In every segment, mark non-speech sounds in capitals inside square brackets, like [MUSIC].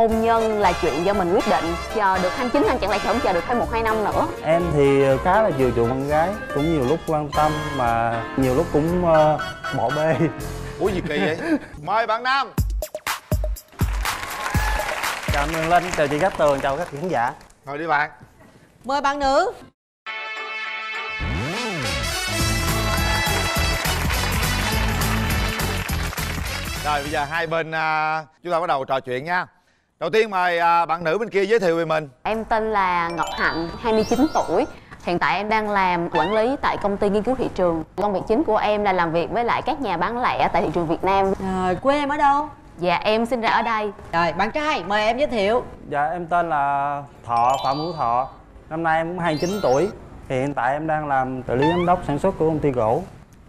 hôn nhân là chuyện do mình quyết định. Chờ được 29 năm chẳng lẽ không chờ được thêm một hai năm nữa? Em thì khá là chiều chuộng con gái cũng nhiều lúc quan tâm mà nhiều lúc cũng uh, bỏ bê. Ủa gì kỳ vậy? Mời bạn nam. Chào anh Linh chào chị Cát Tường chào các khán giả. Mời đi bạn. Mời bạn nữ. Rồi bây giờ hai bên à, chúng ta bắt đầu trò chuyện nha đầu tiên mời à, bạn nữ bên kia giới thiệu về mình. Em tên là Ngọc Hạnh 29 tuổi. Hiện tại em đang làm quản lý tại công ty nghiên cứu thị trường. Công việc chính của em là làm việc với lại các nhà bán lẻ tại thị trường Việt Nam. Rồi, quê em ở đâu? Dạ em sinh ra ở đây. Rồi, bạn trai, mời em giới thiệu. Dạ em tên là Thọ, Phạm Hữu Thọ. Năm nay em cũng 29 tuổi. Thì hiện tại em đang làm trợ lý giám đốc sản xuất của công ty gỗ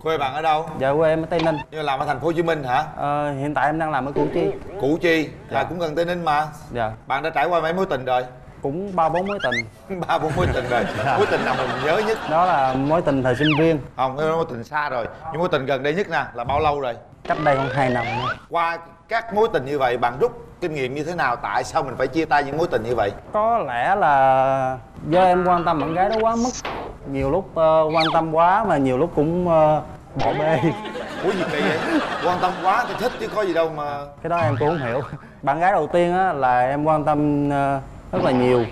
quê bạn ở đâu? Dạ quê em ở Tây Ninh. Như làm ở thành phố hồ chí minh hả? Ờ, Hiện tại em đang làm ở Củ Chi. Củ chi? Dạ. là cũng gần tây ninh mà. Dạ. Bạn đã trải qua mấy mối tình rồi Cũng ba bốn mối tình. [LAUGHS] Ba bốn mối tình rồi. Mối tình nào mình nhớ nhất? Đó là mối tình thời sinh viên. Không cái mối tình xa rồi. Nhưng mối tình gần đây nhất nè là bao lâu rồi? Cách đây khoảng 2 năm nữa. qua các mối tình như vậy bạn rút kinh nghiệm như thế nào? Tại sao mình phải chia tay những mối tình như vậy? Có lẽ là do em quan tâm bạn gái đó quá mức. Nhiều lúc ờ, quan tâm quá mà nhiều lúc cũng ờ, bỏ bê. [LAUGHS] Ủa gì kỳ vậy? Quan tâm quá thì thích chứ có gì đâu mà Cái đó em cũng không hiểu. Bạn gái đầu tiên á, là em quan tâm ờ, rất là nhiều.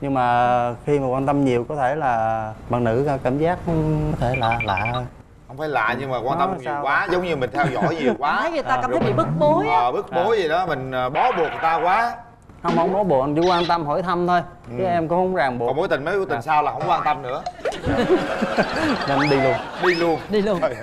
Nhưng mà khi mà quan tâm nhiều có thể là bạn nữ cảm giác có thể lạ lạ. Thôi không phải lạ nhưng mà quan tâm Nó nhiều quá giống như mình theo dõi nhiều [LAUGHS] quá. Thấy người ta À, cảm thấy bị bức bối á. Ờ bức bối gì đó mình ờ, bó buộc người ta quá. Không không bó buộc, anh chỉ quan tâm hỏi thăm thôi. Chứ em cũng không ràng còn buộc mối tình mấy mối tình sau là không quan tâm nữa. [LAUGHS] Nên đi luôn. Đi luôn. Đi luôn. Rồi,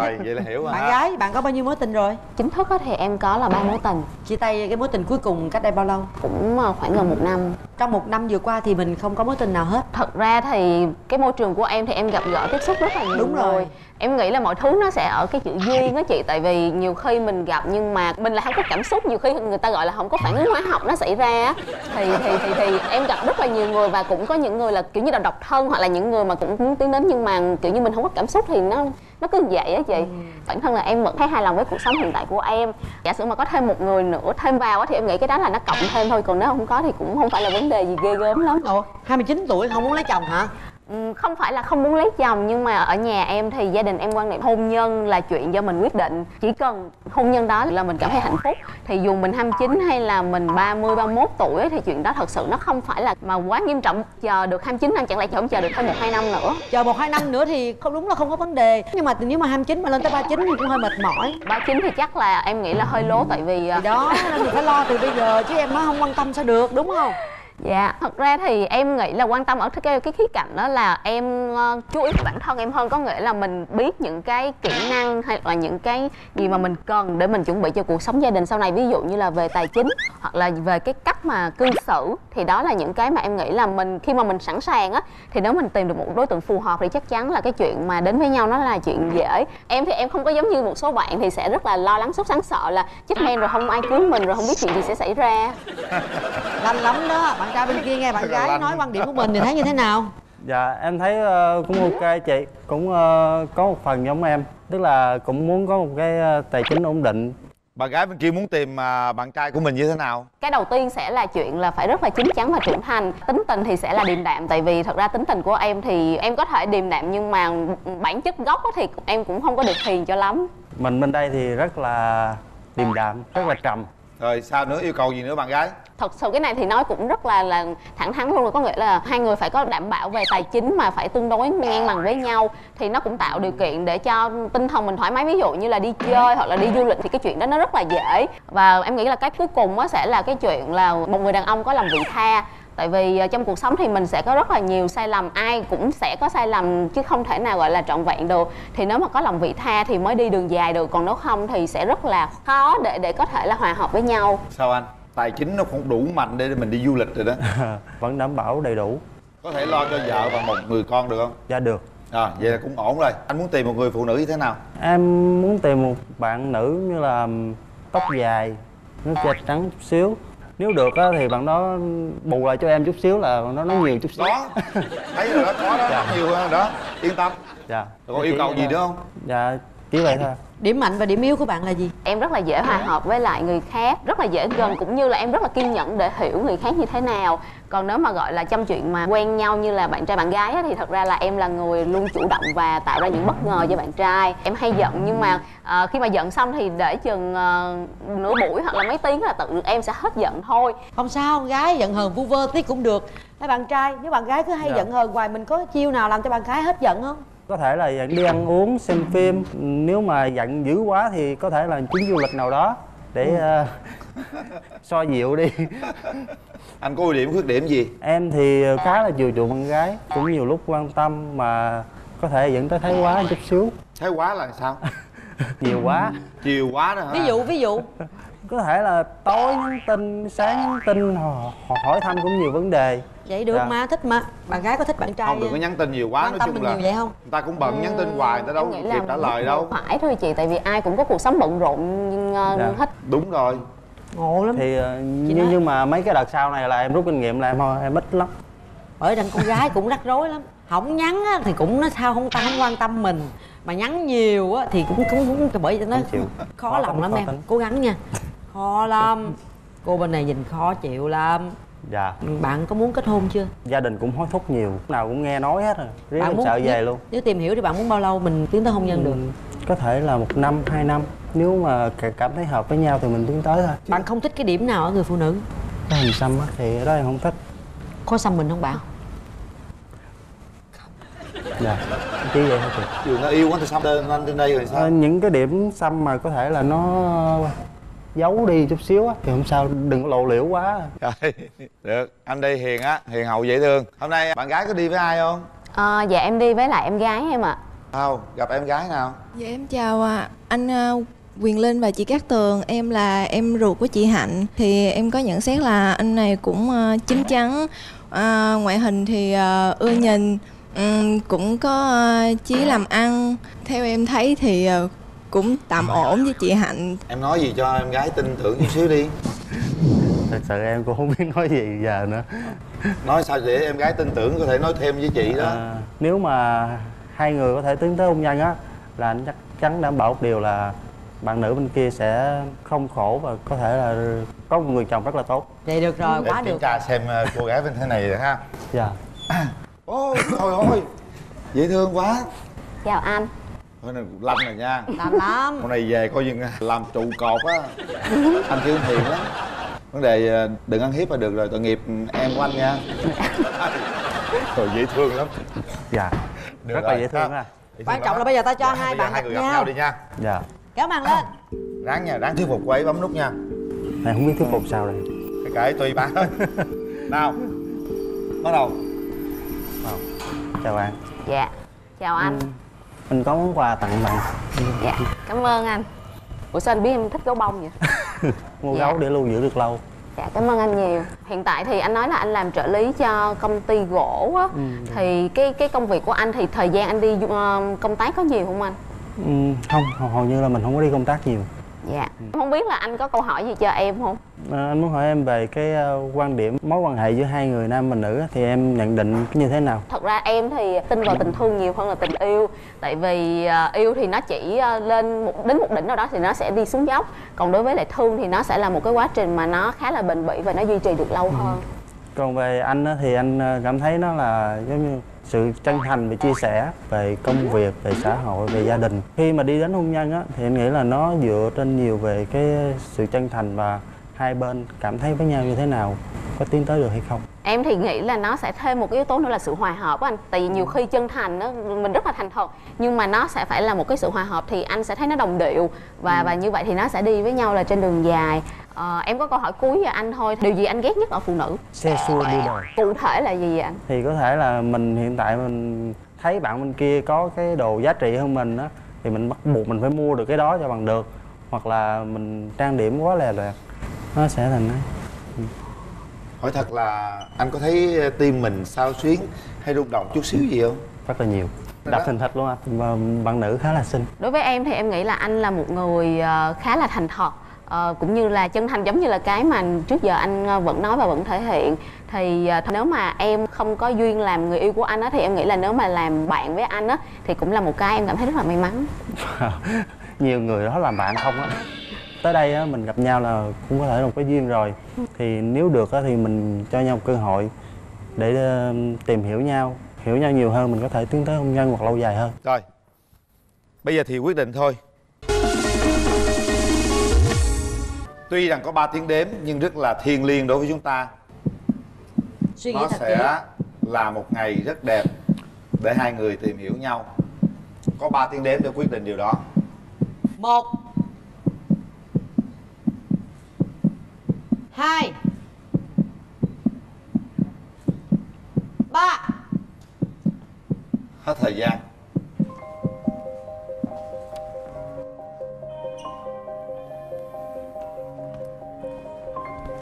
rồi vậy là hiểu rồi Bạn gái, bạn có bao nhiêu mối tình rồi? Chính thức á thì em có là ba mối tình Chia tay cái mối tình cuối cùng cách đây bao lâu? Cũng ờ, khoảng gần một năm Trong một năm vừa qua thì mình không có mối tình nào hết Thật ra thì cái môi trường của em thì em gặp gỡ tiếp xúc rất là nhiều Đúng rồi. người Em nghĩ là mọi thứ nó sẽ ở cái chữ duyên á chị Tại vì nhiều khi mình gặp nhưng mà mình là không có cảm xúc Nhiều khi người ta gọi là không có phản ứng hóa học nó xảy ra á. thì, thì thì thì em gặp rất là nhiều người và cũng có những người là kiểu như là độc thân Hoặc là những người mà cũng muốn tiến đến nhưng mà kiểu như mình không có cảm xúc thì nó nó cứ vậy á chị. Bản thân là em vẫn thấy hài lòng với cuộc sống hiện tại của em. Giả sử mà có thêm một người nữa thêm vào á thì em nghĩ cái đó là nó cộng thêm thôi Còn nếu không có thì cũng không phải là vấn đề gì ghê gớm lắm. Ồ, 29 tuổi không muốn lấy chồng hả? Ừ, không phải là không muốn lấy chồng nhưng mà ở nhà em thì gia đình em quan niệm hôn nhân là chuyện do mình quyết định. Chỉ cần hôn nhân đó là mình cảm thấy hạnh phúc. Thì dù mình 29 hay là mình 30 31 tuổi thì chuyện đó thật sự nó không phải là mà quá nghiêm trọng. Chờ được 29 năm chẳng lẽ không chờ được thêm một hai năm nữa? Chờ một hai năm nữa thì không đúng là không có vấn đề. Nhưng mà nếu mà 29 mà lên tới 39 thì cũng hơi mệt mỏi. 39 thì chắc là em nghĩ là hơi lố tại vì à, Thì đó, nên mình phải lo từ bây giờ chứ em nói không quan tâm sao được, đúng không? Dạ, thật ra thì em nghĩ là quan tâm ở cái cái khía cạnh đó là em ờ, chú ý bản thân em hơn. Có nghĩa là mình biết những cái kỹ năng hay là những cái gì mà mình cần để mình chuẩn bị cho cuộc sống gia đình sau này. Ví dụ như là về tài chính hoặc là về cái cách mà cư xử thì đó là những cái mà em nghĩ là mình khi mà mình sẵn sàng á thì nếu mình tìm được một đối tượng phù hợp thì chắc chắn là cái chuyện mà đến với nhau nó là chuyện dễ. Em thì em không có giống như một số bạn thì sẽ rất là lo lắng sốt sắng sợ là chết men rồi không ai cưới mình rồi không biết chuyện gì sẽ xảy ra. Lanh lắm đó, bạn trai bên kia nghe bạn gái nói quan điểm của mình thì thấy như thế nào? [LAUGHS] Dạ em thấy ờ, cũng ok chị. Cũng ờ, có một phần giống em. Tức là cũng muốn có một cái ờ, tài chính ổn định. Bạn gái bên kia muốn tìm bạn trai của mình như thế nào? Cái đầu tiên sẽ là chuyện là phải rất là chín chắn và trưởng thành. Tính tình thì sẽ là điềm đạm tại vì thật ra tính tình của em thì em có thể điềm đạm nhưng mà bản chất gốc á thì em cũng không có được hiền cho lắm. Mình bên đây thì rất là điềm đạm, rất là trầm rồi, sao nữa? Yêu cầu gì nữa, bạn gái? Thật sự cái này thì nói cũng rất là là thẳng thắn luôn. Có nghĩa là hai người phải có đảm bảo về tài chính mà phải tương đối ngang bằng với nhau. Thì nó cũng tạo điều kiện để cho tinh thần mình thoải mái. Ví dụ như là đi chơi hoặc là đi du lịch thì cái chuyện đó nó rất là dễ. Và em nghĩ là cái cuối cùng á sẽ là cái chuyện là một người đàn ông có làm vị tha tại vì ờ, trong cuộc sống thì mình sẽ có rất là nhiều sai lầm ai cũng sẽ có sai lầm chứ không thể nào gọi là trọn vẹn được. Thì nếu mà có lòng vị tha thì mới đi đường dài được còn nếu không thì sẽ rất là khó để để có thể là hòa hợp với nhau. Sao anh? Tài chính nó cũng đủ mạnh để mình đi du lịch rồi đó. [LAUGHS] Vẫn đảm bảo đầy đủ. Có thể lo cho vợ và một người con được không? Dạ được. À vậy là cũng ổn rồi. Anh muốn tìm một người phụ nữ như thế nào? Em muốn tìm một bạn nữ như là tóc dài Nước da trắng chút xíu Nếu được á, thì bạn đó bù lại cho em chút xíu là bạn đó nói nhiều chút xíu. đó. Thấy rồi đó có đó Dạ. nhiều hơn đó. Yên tâm. Dạ. Có yêu cầu gì nữa không? Dạ chỉ vậy thôi. Điểm mạnh và điểm yếu của bạn là gì? Em rất là dễ hòa hợp với lại người khác rất là dễ gần cũng như là em rất là kiên nhẫn để hiểu người khác như thế nào. Còn nếu mà gọi là trong chuyện mà quen nhau như là bạn trai bạn gái á, thì thật ra là em là người luôn chủ động và tạo ra những bất ngờ cho bạn trai. Em hay giận nhưng mà à, khi mà giận xong thì để chừng à, nửa buổi hoặc là mấy tiếng là tự em sẽ hết giận thôi. Không sao con gái giận hờn vu vơ tí cũng được. Mấy bạn trai nếu bạn gái cứ hay Dạ. giận hờn hoài mình có chiêu nào làm cho bạn gái hết giận không có thể là dẫn đi ăn uống xem phim. Nếu mà giận dữ quá thì có thể là chuyến du lịch nào đó để ờ, xoa dịu đi. Anh có ưu điểm khuyết điểm gì? Em thì khá là chiều chuộng con gái cũng nhiều lúc quan tâm mà có thể dẫn tới thái quá chút xíu. Thái quá là sao? [LAUGHS] Nhiều quá. Chiều quá đó hả? Ví dụ ví dụ. Có thể là tối nhắn tin sáng nhắn tin họ, họ hỏi thăm cũng nhiều vấn đề vậy được Dạ. mà thích mà. Bạn gái có thích bạn trai không đừng có nhắn tin nhiều quá quan nói tâm chung mình là nhiều vậy không? người ta cũng bận nhắn tin hoài người ta đâu kịp trả lời đâu. phải thôi chị tại vì ai cũng có cuộc sống bận rộn nhưng ờ, Dạ. hết. Đúng rồi. Ngộ lắm. Thì ờ, nhưng nhưng mà mấy cái đợt sau này là em rút kinh nghiệm là em thôi em ít lắm. Bởi rằng con gái cũng rắc rối lắm. Không nhắn á, thì cũng nó sao không ta không quan tâm mình. Mà nhắn nhiều á, thì cũng cũng, cũng bởi vậy nó khó Khó lòng lắm khó em. tính. cố gắng nha. Khó lắm. Cô bên này nhìn khó chịu lắm dạ. Bạn có muốn kết hôn chưa? Gia đình cũng hối thúc nhiều lúc nào cũng nghe nói hết rồi. Riết bạn muốn sợ về luôn. nếu tìm hiểu thì bạn muốn bao lâu mình tiến tới hôn nhân được? Ừ, có thể là một năm hai năm. Nếu mà cả- cảm thấy hợp với nhau thì mình tiến tới thôi. Bạn không thích cái điểm nào ở người phụ nữ? Cái hình xăm á thì ở đó em không thích. Có xăm mình không bạn? Dạ. Chỉ vậy thôi chị. Dù nó yêu quá thì tên anh trên đây rồi sao? Ờ, những cái điểm xăm mà có thể là nó giấu đi chút xíu á thì không sao đừng có lộ liễu quá. Rồi, được anh đây hiền á hiền hậu dễ thương. Hôm nay bạn gái có đi với ai không? Ờ, dạ em đi với lại em gái em ạ. Không gặp em gái nào? Dạ em chào à, anh à, Quyền Linh và chị Cát Tường Em là em ruột của chị Hạnh. Thì em có nhận xét là anh này cũng à, chín chắn. À, Ngoại hình thì à, ưa nhìn ừm, Cũng có à, chí làm ăn. Theo em thấy thì à, cũng tạm ổn với chị Hạnh. Em nói gì cho em gái tin tưởng chút xíu đi. Thật sự em cũng không biết nói gì giờ nữa. Nói sao để em gái tin tưởng có thể nói thêm với chị đó. À, nếu mà hai người có thể tiến tới hôn nhân á là anh chắc chắn đảm bảo một điều là bạn nữ bên kia sẽ không khổ và có thể là có một người chồng rất là tốt. Vậy được rồi để quá kiểm được. tra xem ờ, cô gái bên thế này rồi ha. Dạ. Ôi thôi ôi dễ thương quá. Chào anh thôi này lâm này nha. Làm lắm hôm nay về coi như làm trụ cột á. Anh kêu hiền lắm vấn đề ờ, đừng ăn hiếp là được rồi tội nghiệp em của anh nha. Rồi dễ thương lắm. Dạ. Được rất là rồi, dễ thương ha. ha. Dễ thương Quan trọng là bây giờ ta cho Dạ, hai bạn hai gặp người gặp nhau. nhau đi nha. Dạ. Kéo màn lên. Ráng nha ráng thuyết phục cô ấy bấm nút nha. Em không biết thuyết phục sao đây. Cái kệ tùy bạn thôi nào. Bắt đầu. Chào bạn. Dạ. Chào anh mình có món quà tặng bạn dạ cảm ơn anh ủa sao anh biết em thích gấu bông vậy [LAUGHS] mua Dạ. gấu để lưu giữ được lâu Dạ cảm ơn anh nhiều. Hiện tại thì anh nói là anh làm trợ lý cho công ty gỗ á. Thì cái cái công việc của anh thì thời gian anh đi ờ, công tác có nhiều không anh? ừ, không hầu như là mình không có đi công tác nhiều Dạ. Không biết là anh có câu hỏi gì cho em không? À, anh muốn hỏi em về cái ờ, quan điểm mối quan hệ giữa hai người nam và nữ thì em nhận định như thế nào Thật ra em thì tin vào tình thương nhiều hơn là tình yêu. Tại vì ờ, yêu thì nó chỉ ờ, lên một đến một đỉnh nào đó thì nó sẽ đi xuống dốc. Còn đối với lại thương thì nó sẽ là một cái quá trình mà nó khá là bền bỉ và nó duy trì được lâu hơn. còn về anh thì anh cảm thấy nó là giống như sự chân thành và chia sẻ về công việc về xã hội về gia đình. Khi mà đi đến hôn nhân á, thì em nghĩ là nó dựa trên nhiều về cái sự chân thành và hai bên cảm thấy với nhau như thế nào có tiến tới được hay không? Em thì nghĩ là nó sẽ thêm một cái yếu tố nữa là sự hòa hợp á anh. Tại vì nhiều khi chân thành á, mình rất là thành thật. Nhưng mà nó sẽ phải là một cái sự hòa hợp thì anh sẽ thấy nó đồng điệu. Và và như vậy thì nó sẽ đi với nhau là trên đường dài. Ờ, Em có câu hỏi cuối cho anh thôi. Điều gì anh ghét nhất ở phụ nữ? xe xua đi đời. Cụ thể là gì vậy anh? thì có thể là mình hiện tại mình thấy bạn bên kia có cái đồ giá trị hơn mình á thì mình bắt buộc mình phải mua được cái đó cho bằng được. Hoặc là mình trang điểm quá lè loẹt nó sẽ thành ấy. Hỏi thật là anh có thấy tim mình sao xuyến hay rung động chút xíu gì không? Rất là nhiều. Đập thình thịch luôn anh và bạn nữ khá là xinh. Đối với em thì em nghĩ là anh là một người ờ, khá là thành thật. Ờ, cũng như là chân thành giống như là cái mà trước giờ anh ờ, vẫn nói và vẫn thể hiện. Thì ờ, nếu mà em không có duyên làm người yêu của anh á thì em nghĩ là nếu mà làm bạn với anh á thì cũng là một cái em cảm thấy rất là may mắn. [LAUGHS] Nhiều người đó làm bạn không á tới đây á mình gặp nhau là cũng có thể là một cái duyên rồi. Thì nếu được á thì mình cho nhau một cơ hội để ờ, tìm hiểu nhau hiểu nhau nhiều hơn mình có thể tiến tới hôn nhân hoặc lâu dài hơn. Rồi bây giờ thì quyết định thôi. Tuy rằng có 3 tiếng đếm nhưng rất là thiêng liêng đối với chúng ta. Suy nghĩ nó thật kỹ. sẽ là một ngày rất đẹp để hai người tìm hiểu nhau. Có 3 tiếng đếm để quyết định điều đó. Một hai. Ba. Hết thời gian.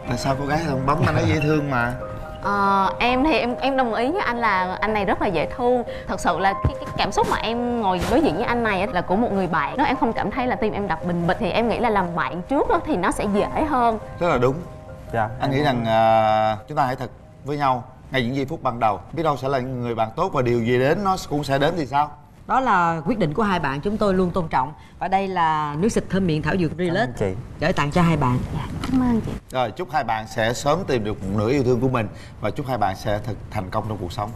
Tại sao cô gái không bấm anh ấy dễ thương mà? Ờ, em thì em em đồng ý với anh là anh này rất là dễ thương. Thật sự là cái, cái cảm xúc mà em ngồi đối diện với anh này á, là của một người bạn. Nếu em không cảm thấy là tim em đập bình bịch. Thì em nghĩ là làm bạn trước á, thì nó sẽ dễ hơn. Rất là đúng dạ anh nghĩ rằng à, chúng ta hãy thật với nhau ngay những giây phút ban đầu. Biết đâu sẽ là những người bạn tốt và điều gì đến nó cũng sẽ đến thì sao? Đó là quyết định của hai bạn chúng tôi luôn tôn trọng. Và đây là nước xịt thơm miệng thảo dược ơn chị. Gửi tặng cho hai bạn. Cảm ơn chị. Rồi chúc hai bạn sẽ sớm tìm được một nửa yêu thương của mình và chúc hai bạn sẽ thật thành công trong cuộc sống